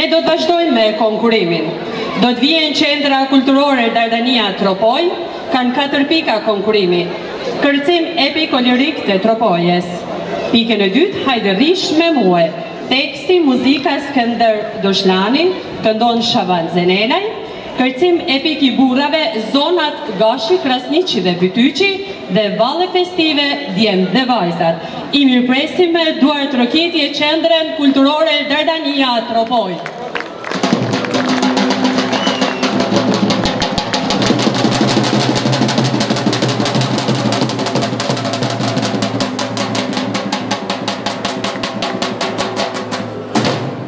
Ne do të vazhdojmë me konkurimin. Do të vijnë Qendra Kulturore Dardania Tropojë, kanë katër pika konkurimi. Kërcim epiko-lirik i Tropojës. Pikën e dytë Hajde rri me mue. Teksti, muzika Skënder Dushlani, këndon Shaban Zenelaj, Kërcim epik i burrave zonat Gashi, Krasniqi dhe Bytyqi dhe valle festive djemtë dhe vajzat. I mirëpresim me duartrokitje Qendrën Kulturore Dardania Tropojë.